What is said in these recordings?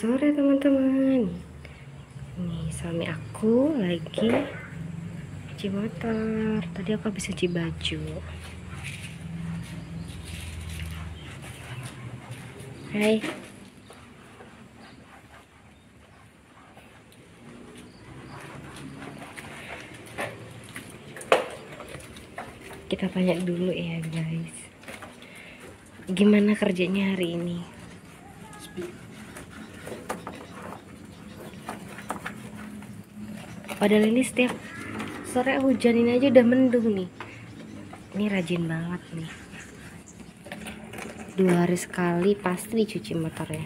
sore teman-teman. Nih suami aku lagi cuci motor. Tadi aku habis cuci baju. Hai. Kita tanya dulu ya guys. Gimana kerjanya hari ini? Padahal ini setiap sore hujan ini aja udah mendung nih. Ini rajin banget nih. Dua hari sekali pasti dicuci motornya.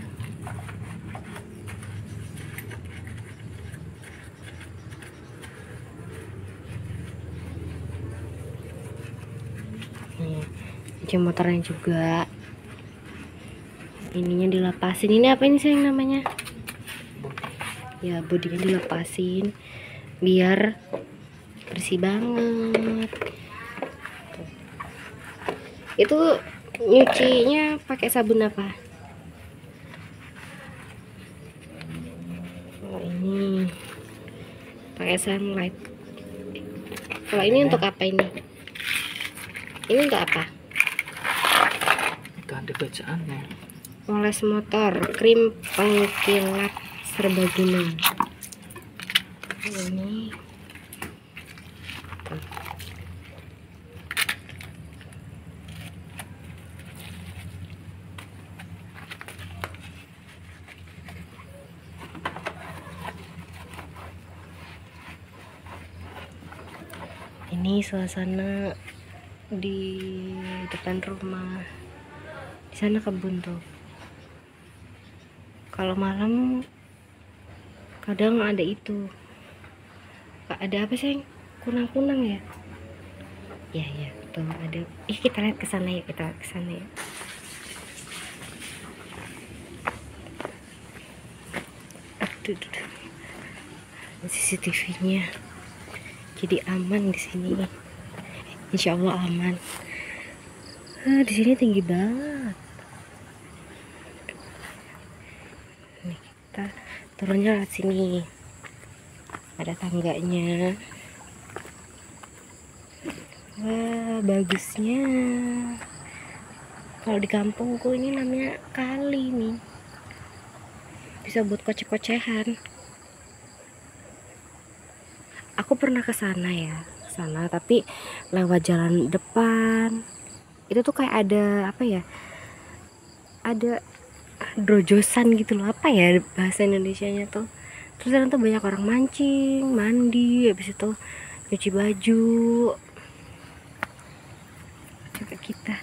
Cuci motornya juga. Ininya dilepasin. Ini apa ini sih namanya? Ya, bodinya dilepasin biar bersih banget. Tuh. itu nyucinya pakai sabun apa? Oh ini pakai sunlight. Kalau ini untuk apa ini? Ini untuk apa? Itu ada bacaannya. Oles motor krim pengkilat serbaguna ini. Ini suasana di depan rumah di sana kebun tuh. Kalau malam kadang ada itu ada apa sih kunang-kunang ya? Ya ya tuh ada. Ih kita lihat ke sana ya kita lihat ke sana ya aduh, aduh, aduh. CCTV-nya jadi aman di sini. Insya Allah aman. Ah, di sini tinggi banget. Nih kita turunnya lewat sini ada tangganya. Wah bagusnya. Kalau di kampungku ini namanya kali nih. Bisa buat kocek-kocehan. Aku pernah ke sana ya sana tapi lewat jalan depan. Itu tuh kayak ada apa ya ada drojosan gitu loh. Apa ya bahasa Indonesia nya tuh terus sekarang banyak orang mancing mandi habis itu cuci baju. Coba kita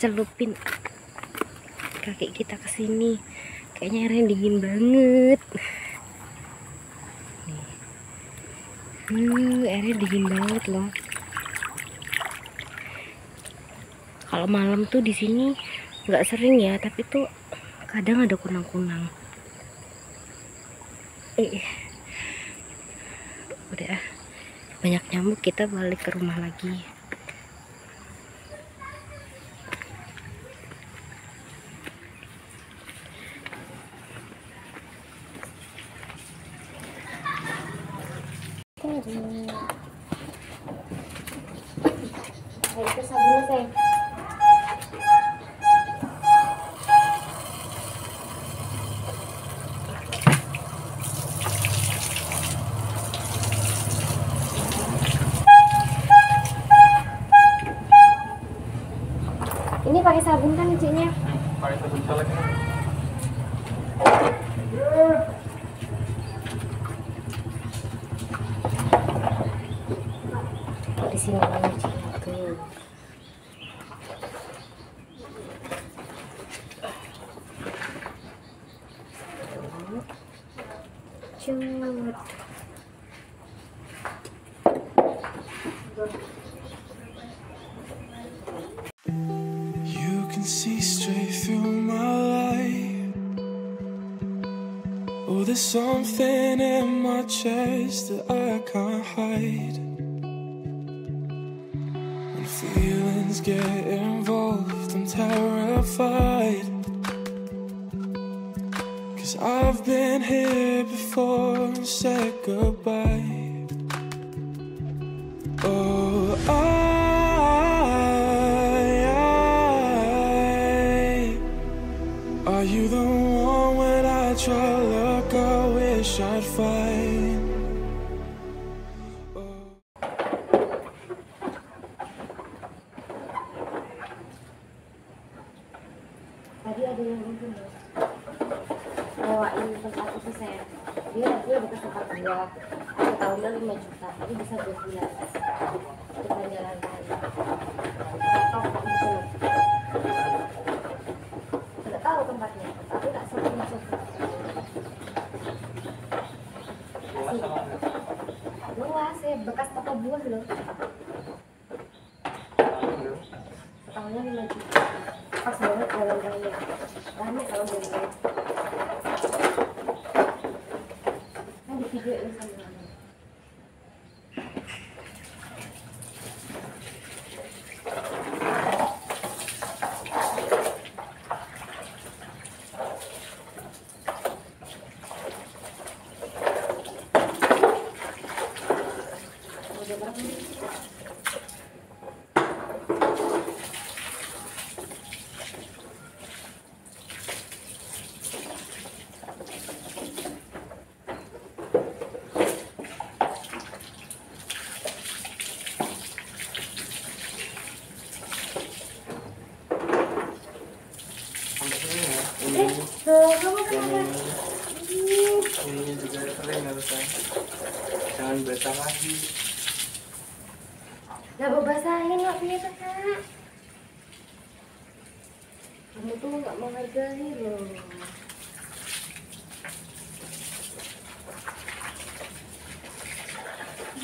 celupin kaki kita ke sini. Kayaknya airnya dingin banget. Nih. Hmm, airnya dingin banget loh. Kalau malam tuh di sini nggak sering ya tapi tuh kadang ada kunang-kunang eh. Udah. Banyak nyamuk kita balik ke rumah lagi. Ayo ke Ini pakai sabun kan cucinya? pakai sabun colek Di sini cucinya tuh. Cut. There's something in my chest that I can't hide. When feelings get involved, I'm terrified. Cause I've been here before and said goodbye. Oh, I, I, are you the one when I try wish I'd find. Rame kalau jalan raya kan di video ini sama mama Udah Ini, yang ini, juga kering harusnya. Jangan basah lagi. Gak mau basahin kok ternyata kak Kamu tuh gak menghargai loh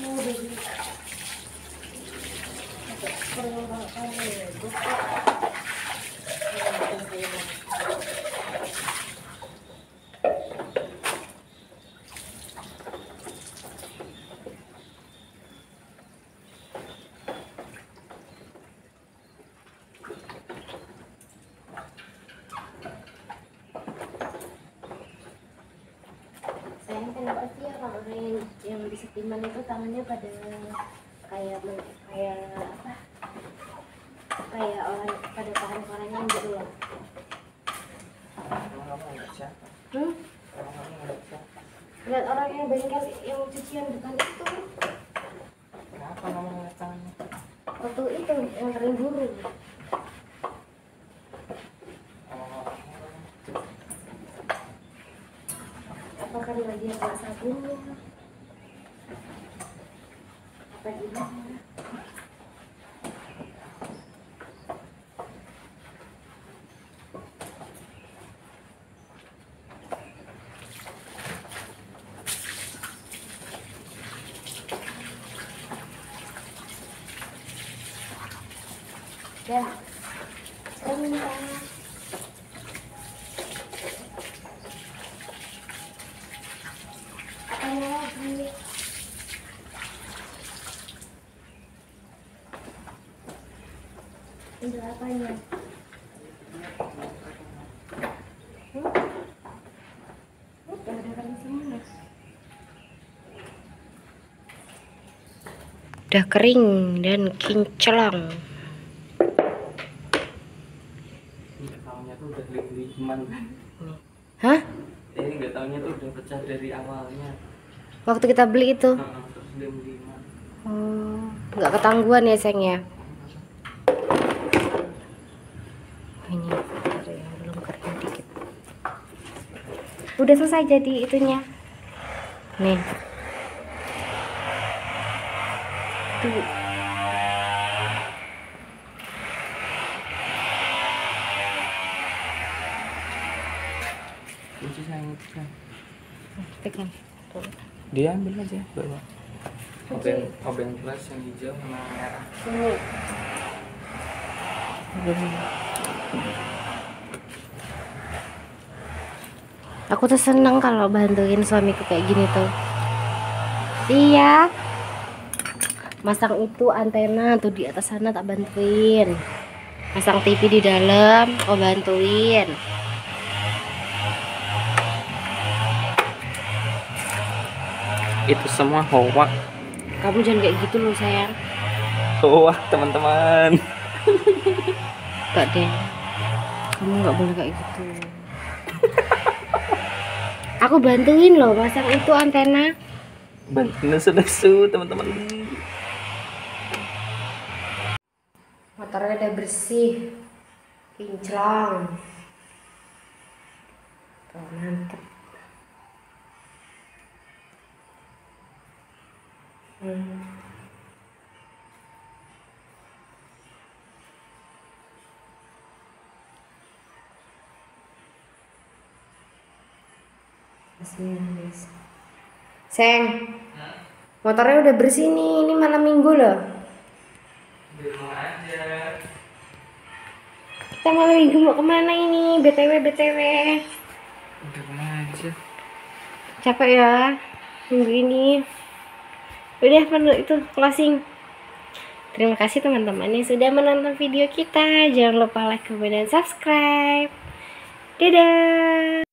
Oh, Agak perlu banget ya, buka. Oh, tunggu ya. Sayang kenapa sih ya kalau yang, yang di setiman itu tangannya pada kayak kayak apa? Kayak orang pada tahan korangan gitu loh. Hmm? Lihat orang yang bengkel yang cucian depan itu. Kenapa ngeliat tangannya? waktu itu yang kering burung Oh, apakah lagi nggak sabunnya apa gimana Ya, saya minta apa lagi? Udah apanya? Hmm? Udah ada kali semua. Udah kering dan kan? Hah? Ini nggak taunya tuh udah pecah dari awalnya. Waktu kita beli itu? Nah. Oh, nggak ketangguhan ya sayang ya? Oh, ini ada yang belum kering dikit. Udah selesai jadi itunya. Nih. Tuh. Pegang. Tuh. Dia ambil aja bawa. Obeng, obeng plus yang hijau sama merah. Sini. Aku tuh seneng kalau bantuin suamiku kayak gini tuh. Iya. Masang itu antena tuh di atas sana tak bantuin. Pasang TV di dalam, oh bantuin. itu semua hoax kamu jangan kayak gitu loh sayang hoax teman-teman Gak deh kamu nggak boleh kayak gitu aku bantuin loh pasang itu antena. Bantu nesu-nesu teman-teman. Motornya udah bersih. Kinclong. Tuh mantep. Hmm. Masih nangis. Seng, motornya udah bersih nih, ini malam minggu loh. aja Kita malam minggu mau ke mana ini? BTW, BTW. di rumah aja Capek ya minggu ini. Udah penuh itu closing. Terima kasih teman-teman yang sudah menonton video kita. Jangan lupa like, comment, dan subscribe. Dadah.